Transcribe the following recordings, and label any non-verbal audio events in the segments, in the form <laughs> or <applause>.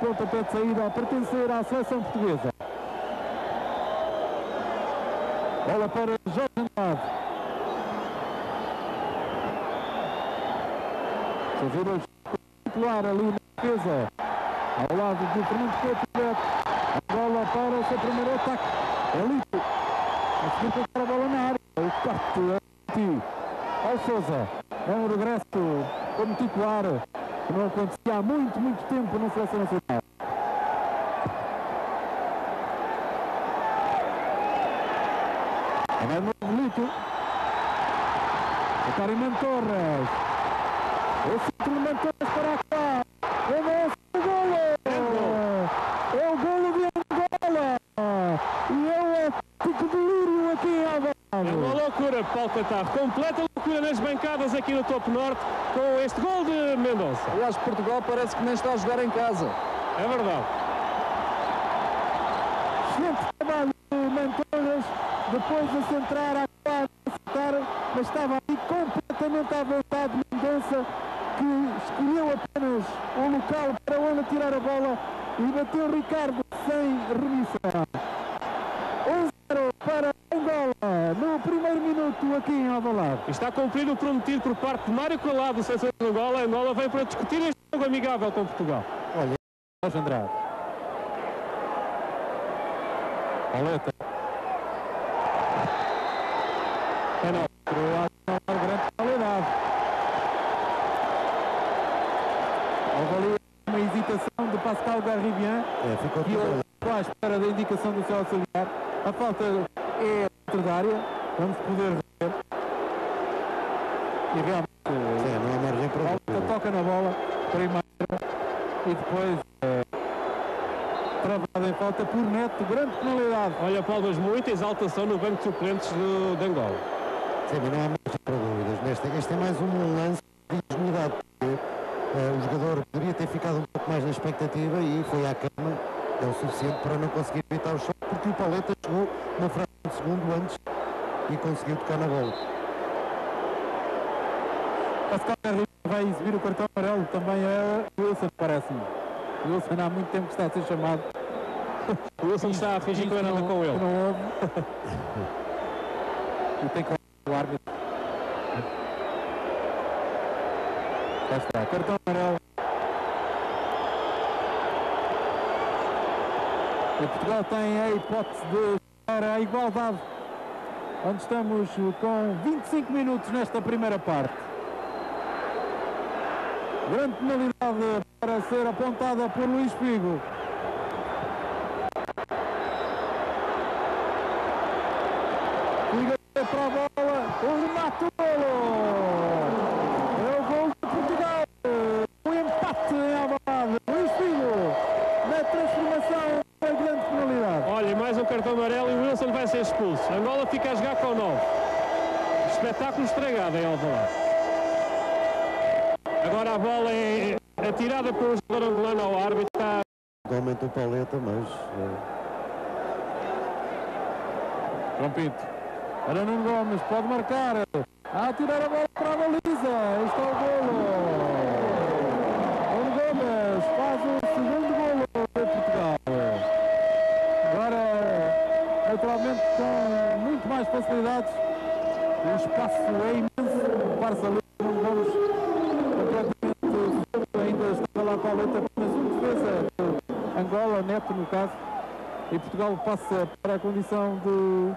pontapé de saída a pertencer à seleção portuguesa. Bola para Jorge Andrade. Serviu hoje titular ali na defesa, ao lado de Fernando Couto Beto. A bola para o seu primeiro ataque. É Lito. A passar a bola na área. O corte é Lito. Paulo Souza. É um regresso como titular que não acontecia há muito, muito tempo na Seleção Nacional. É novo Lito. Catarina Torres. O centro de Torres para cá. É o golo. É o golo de Angola. E é o épico delírio aqui em É uma Alvalade. loucura, Paulo Catarro. Completa loucura nas bancadas aqui no Topo Norte com este gol de Mendonça. Aliás, Portugal parece que nem está a jogar em casa. É verdade. Excelente trabalho de Mantorras. Depois de centrar a quadra, acertar, mas estava ali completamente à vontade de Mendonça, que escolheu apenas o local para onde tirar a bola e bateu Ricardo sem remissão. Minuto aqui em Alvalade. Está cumprido o prometido por parte de Mário Colado, do seleção de Angola. Angola vem para discutir este jogo amigável com Portugal. Jorge Andrade. Paleta. Penalti. Croácia uma grande qualidade. Ali uma hesitação de Pascal Garribian É, ficou que estou à espera da indicação do seu auxiliar. A falta é dentro da área. Vamos poder. E realmente Sim, não há margem para Falta, dúvida. toca na bola, primeiro, e depois é, travada em falta por neto, grande penalidade. Olha, Paulo, mas muita exaltação no banco de suplentes do, de Angola. Sim, mas não há margem para dúvidas. Neste, este é mais um lance de ingenuidade, porque eh, o jogador poderia ter ficado um pouco mais na expectativa e foi à cama, é o suficiente para não conseguir evitar o choque, porque o Paleta chegou uma fração de segundo antes e conseguiu tocar na bola. Pascal Garrido vai exibir o cartão amarelo, também é Wilson, parece-me. Wilson há muito tempo que está a ser chamado. O <laughs> Wilson está a fingir que não nada com ele. Não houve. <laughs> e tem que o árbitro. Já está, cartão amarelo. E Portugal tem a hipótese de chegar à igualdade. Onde estamos com 25 minutos nesta primeira parte. Grande penalidade para ser apontada por Luís Figo. Figo para a bola, o remate o. É o gol de Portugal. O empate em Alvalade. Luís Figo na transformação da grande penalidade. Olha, mais um cartão amarelo e o Wilson vai ser expulso. Angola fica a jogar com 9. Espetáculo estragado em Alvalade. Agora a bola é atirada por um jogador angolano ao árbitro. Está Igualmente o Paleta, mas eh, Pinto. Para Nuno Gomes, pode marcar. A tirar a bola para a baliza. Está o golo. Nuno Gomes faz o segundo golo de Portugal. Agora, naturalmente, com muito mais facilidades. O espaço é imenso. O Barça estava lá para a letra apenas um defesa. de Angola, Neto, no caso. E Portugal passa para a condição de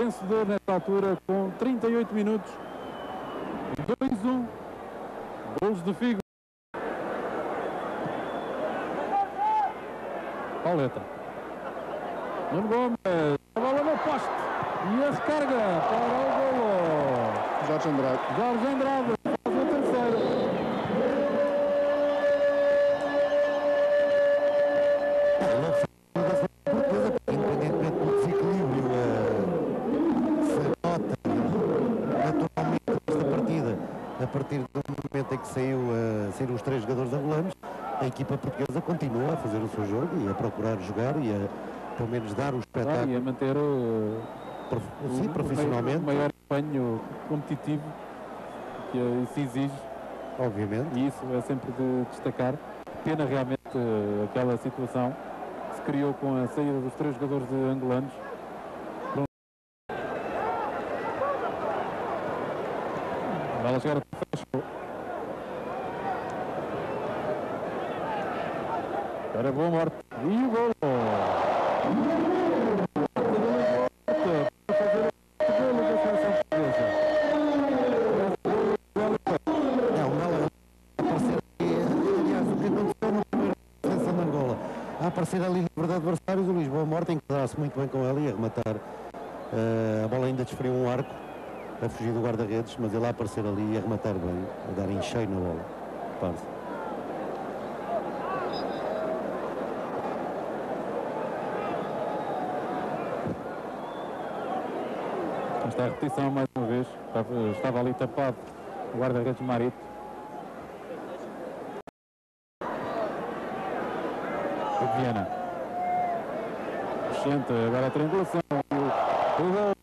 vencedor nesta altura com 38 minutos. 2-1. Gols de Figo. Pauleta. Nuno Gomes. A bola no poste. E a recarga para o golo. Jorge Andrade. Jorge Andrade momento em que saiu, eh, saíram os três jogadores angolanos, a equipa portuguesa continua a fazer o seu jogo e a procurar jogar e a pelo menos dar o E espetáculo a manter o, prof- o- sim, o profissionalmente, maior empenho competitivo que se exige. obviamente. E isso é sempre de destacar. Pena realmente eh, aquela situação que se criou com a saída dos três jogadores de angolanos. A bola chegar a fecho. Agora boa morte. E o golo. Para fazer o golo da seleção portuguesa. Não, Mela a aparecer ali, aliás, o que aconteceu no primeiro defesa na Angola. A aparecer ali livre de adversários, o Lisboa Morta enquadrar-se muito bem com ela e a rematar. Eh, a bola ainda desferiu um arco a fugir do guarda-redes, mas ele a aparecer ali e a rematar bem, a dar em cheio na bola. Repare-se. Esta é a repetição mais uma vez. Estava, ali tapado o guarda-redes Marito. O Viana. Excelente, agora a triangulação. O,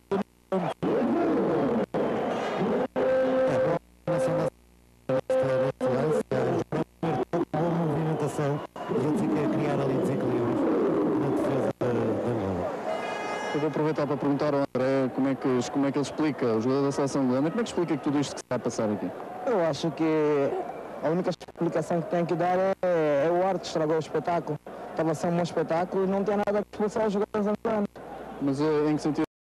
aproveitar para perguntar ao como é que, como é que ele explica, o jogador da seleção angolana, como é que explica tudo isto que está a passar aqui? Eu acho que a única explicação que tem que dar é, é o arte estragou o espetáculo. Estava a ser um bom espetáculo e não tem nada que expulsar os jogadores angolanos. Mas eh, em que sentido